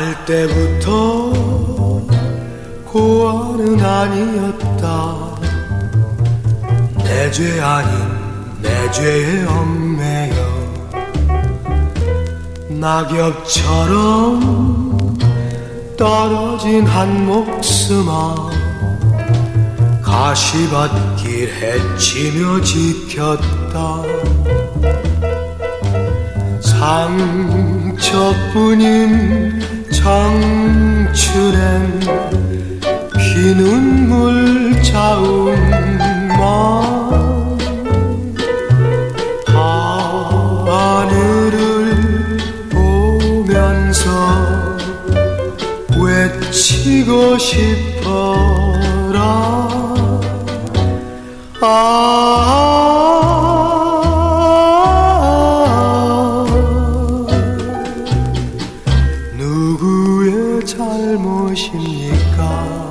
날 때부터 고아는 아니었다. 내 죄 아닌 내 죄의 얽매여 낙엽처럼 떨어진 한 목숨아 가시밭길 헤치며 지켰다. 상처뿐인 청춘엔 피눈물 자운 마음. 하늘을 보면서 외치고 싶어라. 아 잘못입니까?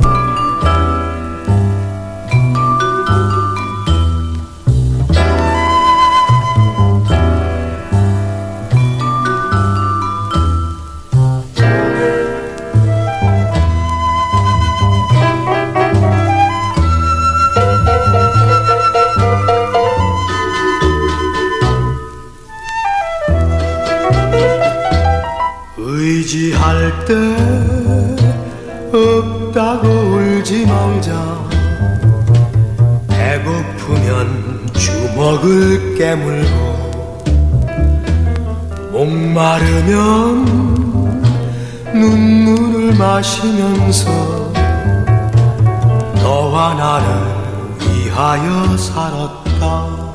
의지할 때 없다고 울지 말자. 배고프면 주먹을 깨물고 목마르면 눈물을 마시면서 너와 나를 위하여 살았다.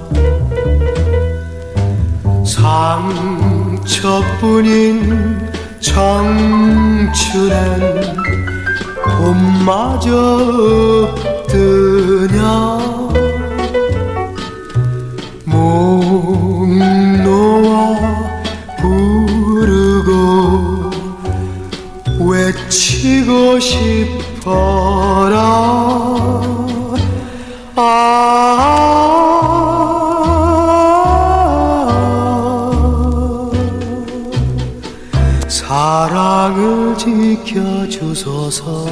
상처뿐인 청춘엔 봄마저 없드냐? 목 놓아 부르고 외치고 싶어라. 아 사랑을 지켜주소서